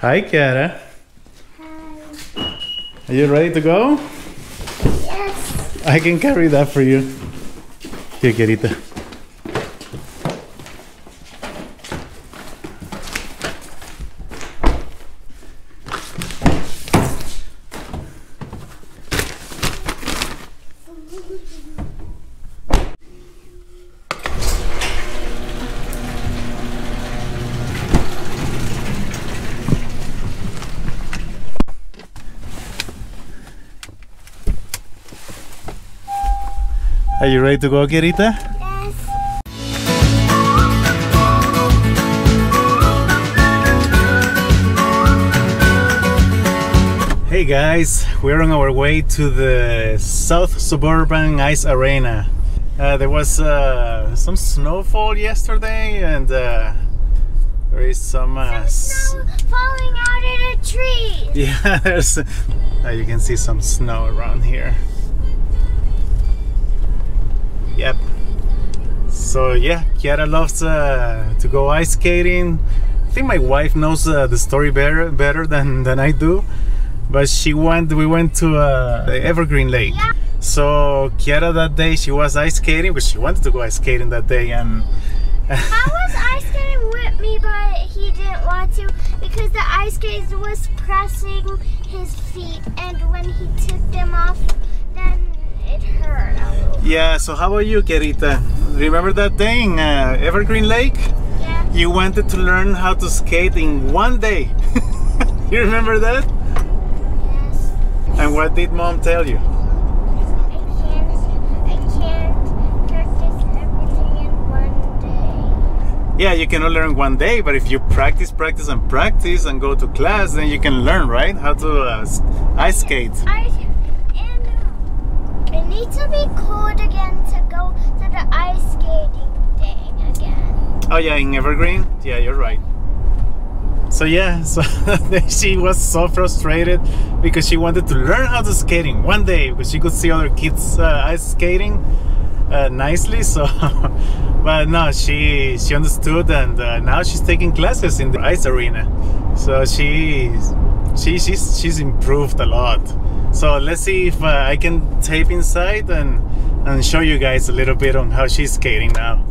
Hi, Kiara. Hi. Are you ready to go? Yes. I can carry that for you. Here, Kiarita. Are you ready to go, Kiarita? Yes. Hey guys, we're on our way to the South Suburban Ice Arena. Uh, there was uh, some snowfall yesterday, and uh, there is some. Uh, s- Snow falling out of the trees. yeah, there's. Uh, you can see some snow around here. So yeah, Kiara loves uh, to go ice skating. I think my wife knows uh, the story better better than than I do. But she went. We went to uh, the Evergreen Lake. Yeah. So Kiara that day she was ice skating because she wanted to go ice skating that day and. I was ice skating with me, but he didn't want to because the ice skate was pressing his feet, and when he took them off, then it hurt a little. yeah. So how about you, Kiarita? Remember that day in uh, Evergreen Lake? Yeah. You wanted to learn how to skate in one day. you remember that? Yes. And what did mom tell you? I can't. I can't practice everything in one day. Yeah, you cannot learn one day, but if you practice, practice, and practice and go to class, then you can learn, right? How to uh, ice skate. I and it needs to be cold again to go to the ice skating thing again. Oh, yeah, in Evergreen? Yeah, you're right. So, yeah, so she was so frustrated because she wanted to learn how to skating one day because she could see other kids uh, ice skating uh, nicely. So, but no, she she understood, and uh, now she's taking classes in the ice arena. So she she she's she's improved a lot. So let's see if uh, I can tape inside and and show you guys a little bit on how she's skating now.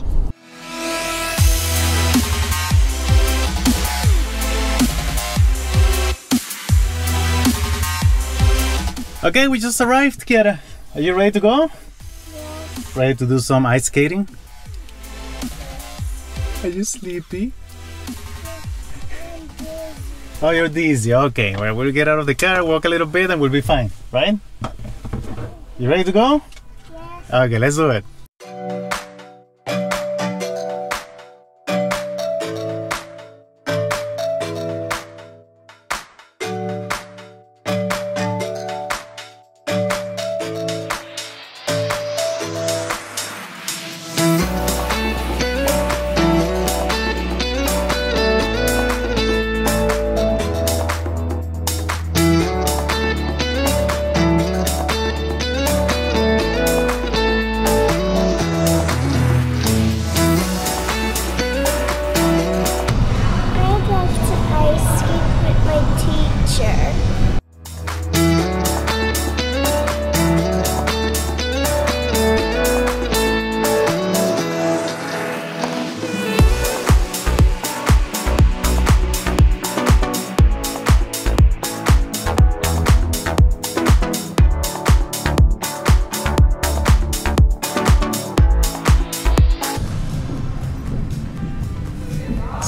Okay, we just arrived, Kiara. Are you ready to go? Yes. Ready to do some ice skating? Are you sleepy? Oh, you're dizzy. Okay, well, we'll get out of the car, walk a little bit, and we'll be fine, right? You ready to go? Yes. Okay, let's do it.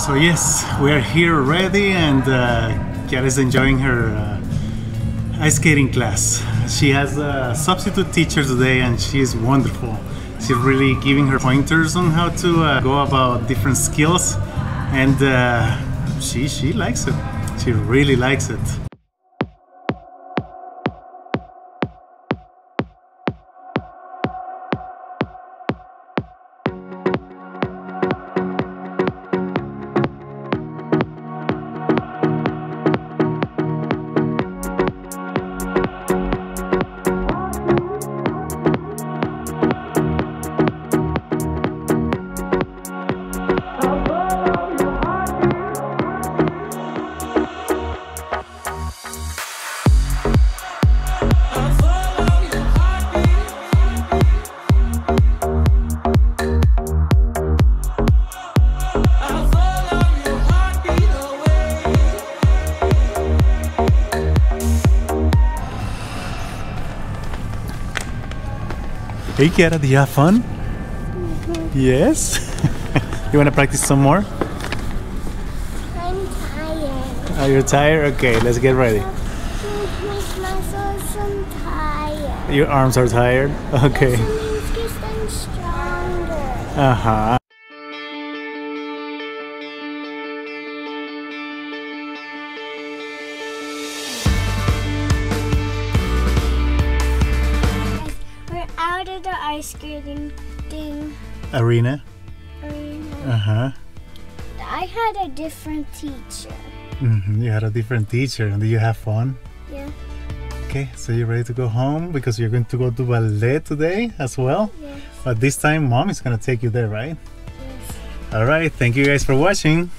So yes, we are here already, and uh, Kiara is enjoying her uh, ice skating class. She has a substitute teacher today, and she is wonderful. She's really giving her pointers on how to uh, go about different skills, and uh, she she likes it. She really likes it. Hey, Kiara, do you have fun? Yes. you want to practice some more? I'm tired. Are you tired? Okay, let's get ready. My muscles are tired. Your arms are tired? Okay. It skating thing Arena? arena. Uh huh. I had a different teacher. hmm You had a different teacher and did you have fun? Yeah. Okay, so you're ready to go home because you're going to go to ballet today as well? Yes. But this time, mom is going to take you there, right? Yes. All right, thank you guys for watching.